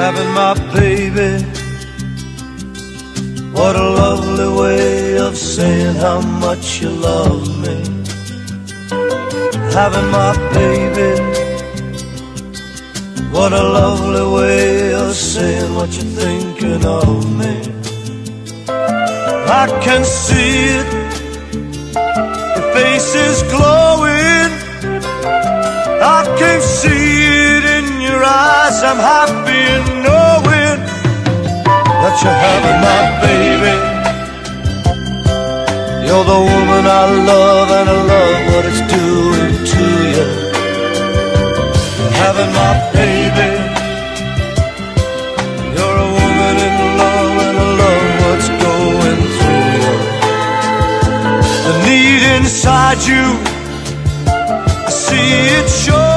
my baby. What a lovely way of saying how much you love me. Having my baby. What a lovely way of saying what you're thinking of me. I can see it. You're having my baby. You're the woman I love, and I love what it's doing to you. Having my baby. You're a woman in love, and I love what's going through you. The need inside you, I see it show.